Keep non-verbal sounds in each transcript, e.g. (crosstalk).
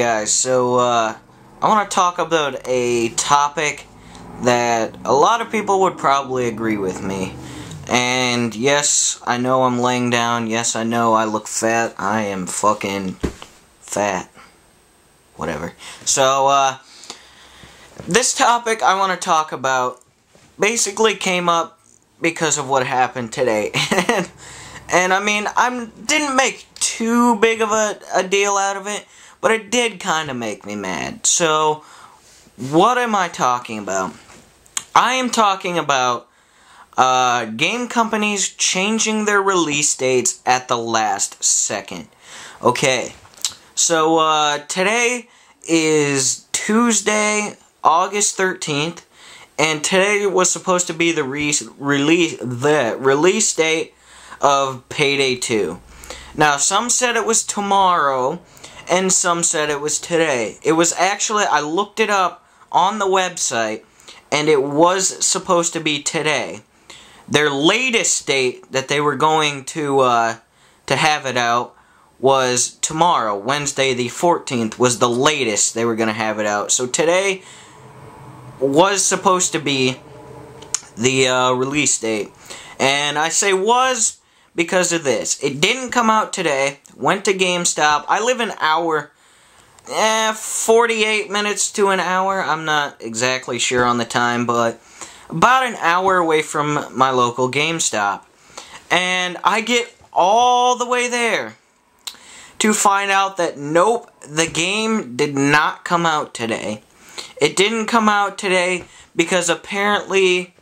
guys, so uh, I want to talk about a topic that a lot of people would probably agree with me. And yes, I know I'm laying down. Yes, I know I look fat. I am fucking fat. Whatever. So, uh, this topic I want to talk about basically came up because of what happened today. (laughs) and, and I mean, I didn't make too big of a, a deal out of it but it did kind of make me mad. So, what am I talking about? I am talking about uh, game companies changing their release dates at the last second. Okay, so uh, today is Tuesday, August 13th, and today was supposed to be the re release the release date of Payday 2. Now, some said it was tomorrow, and some said it was today. It was actually, I looked it up on the website, and it was supposed to be today. Their latest date that they were going to uh, to have it out was tomorrow, Wednesday the 14th, was the latest they were going to have it out. So today was supposed to be the uh, release date. And I say was because of this. It didn't come out today. Went to GameStop. I live an hour, eh, 48 minutes to an hour. I'm not exactly sure on the time, but about an hour away from my local GameStop. And I get all the way there to find out that nope, the game did not come out today. It didn't come out today because apparently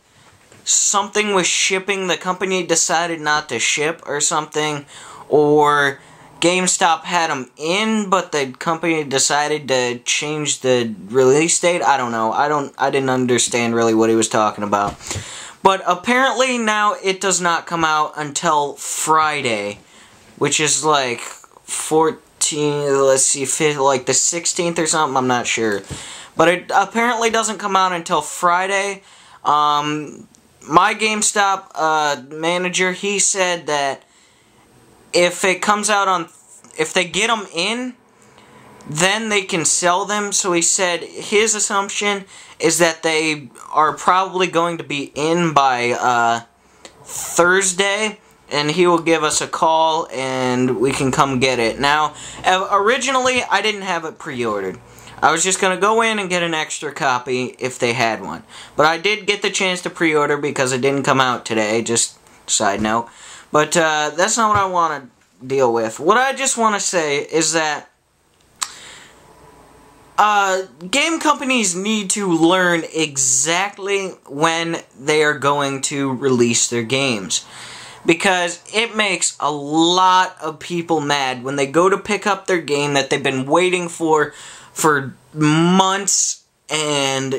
something was shipping, the company decided not to ship or something, or GameStop had them in, but the company decided to change the release date. I don't know. I don't. I didn't understand really what he was talking about. But apparently now it does not come out until Friday, which is like 14. Let's see, like the 16th or something. I'm not sure, but it apparently doesn't come out until Friday. Um, my GameStop uh, manager, he said that if it comes out on, if they get them in, then they can sell them. So he said his assumption is that they are probably going to be in by uh, Thursday, and he will give us a call and we can come get it. Now, originally I didn't have it pre-ordered. I was just going to go in and get an extra copy if they had one. But I did get the chance to pre-order because it didn't come out today, just side note. But uh, that's not what I want to deal with. What I just want to say is that uh, game companies need to learn exactly when they are going to release their games. Because it makes a lot of people mad when they go to pick up their game that they've been waiting for for months and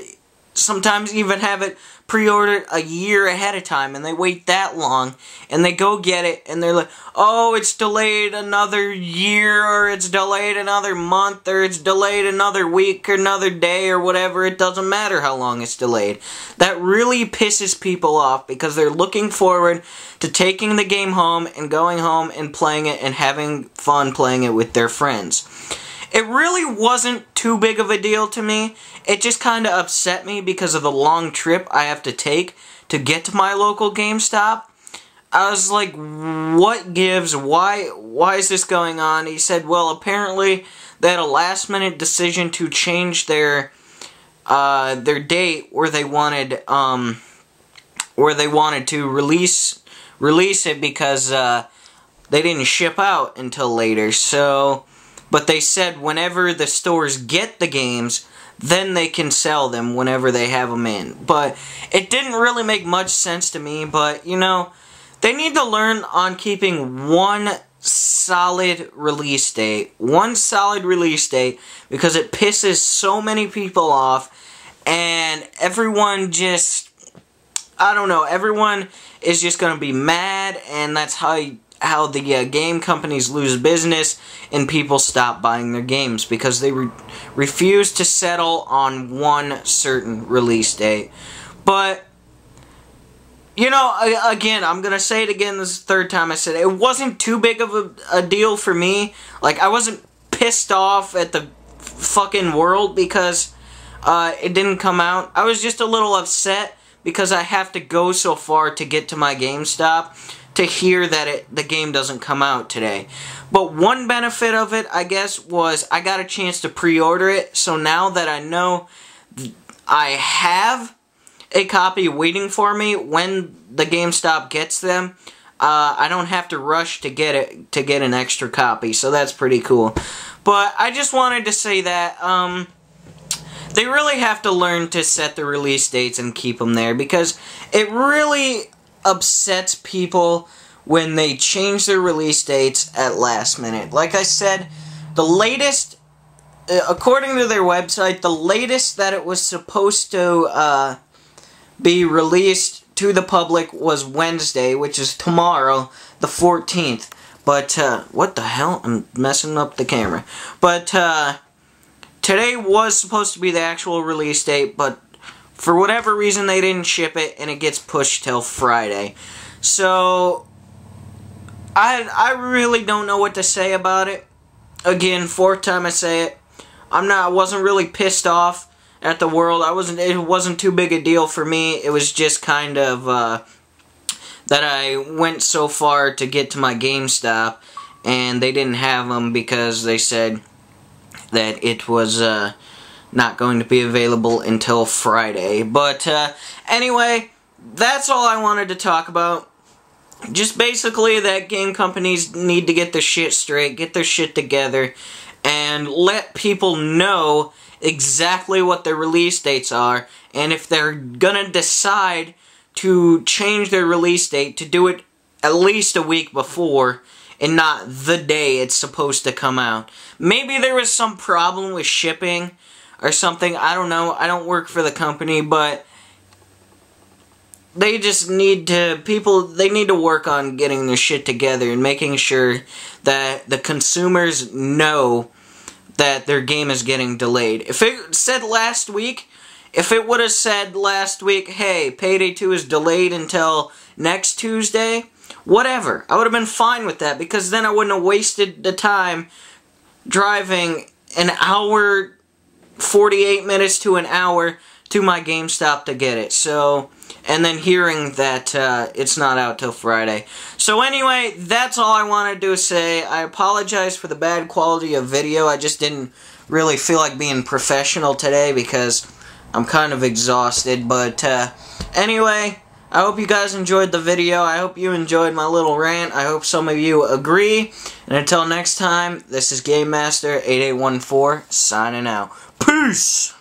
sometimes even have it pre-ordered a year ahead of time and they wait that long and they go get it and they're like oh it's delayed another year or it's delayed another month or it's delayed another week or another day or whatever. It doesn't matter how long it's delayed. That really pisses people off because they're looking forward to taking the game home and going home and playing it and having fun playing it with their friends it really wasn't too big of a deal to me. It just kind of upset me because of the long trip I have to take to get to my local GameStop. I was like, what gives? Why why is this going on? He said, well, apparently they had a last minute decision to change their uh, their date where they wanted um, where they wanted to release release it because uh, they didn't ship out until later. So but they said whenever the stores get the games, then they can sell them whenever they have them in. But it didn't really make much sense to me, but you know, they need to learn on keeping one solid release date. One solid release date because it pisses so many people off and everyone just I don't know, everyone is just going to be mad and that's how you, how the uh, game companies lose business and people stop buying their games because they re refuse to settle on one certain release date. But you know, again, I'm gonna say it again. This is the third time I said it. It wasn't too big of a, a deal for me. Like I wasn't pissed off at the fucking world because uh, it didn't come out. I was just a little upset because I have to go so far to get to my GameStop to hear that it, the game doesn't come out today. But one benefit of it, I guess, was I got a chance to pre-order it. So now that I know I have a copy waiting for me when the GameStop gets them, uh, I don't have to rush to get it to get an extra copy. So that's pretty cool. But I just wanted to say that um, they really have to learn to set the release dates and keep them there because it really upsets people when they change their release dates at last minute. Like I said, the latest, uh, according to their website, the latest that it was supposed to uh, be released to the public was Wednesday, which is tomorrow, the 14th. But, uh, what the hell? I'm messing up the camera. But, uh, today was supposed to be the actual release date, but for whatever reason they didn't ship it and it gets pushed till Friday. So, I, I really don't know what to say about it. Again, fourth time I say it. I'm not, I wasn't really pissed off at the world. I wasn't, it wasn't too big a deal for me. It was just kind of, uh, that I went so far to get to my GameStop and they didn't have them because they said that it was uh, not going to be available until Friday. But uh, anyway, that's all I wanted to talk about. Just basically that game companies need to get their shit straight, get their shit together, and let people know exactly what their release dates are, and if they're gonna decide to change their release date to do it at least a week before and not the day it's supposed to come out. Maybe there was some problem with shipping or something. I don't know. I don't work for the company, but they just need to people they need to work on getting their shit together and making sure that the consumers know that their game is getting delayed. If it said last week if it would have said last week, hey, Payday 2 is delayed until next Tuesday, whatever. I would have been fine with that because then I wouldn't have wasted the time driving an hour, 48 minutes to an hour to my GameStop to get it. So, and then hearing that uh, it's not out till Friday. So anyway, that's all I wanted to say. I apologize for the bad quality of video. I just didn't really feel like being professional today because I'm kind of exhausted, but uh, anyway, I hope you guys enjoyed the video. I hope you enjoyed my little rant. I hope some of you agree. And until next time, this is Game Master 8814 signing out. Peace!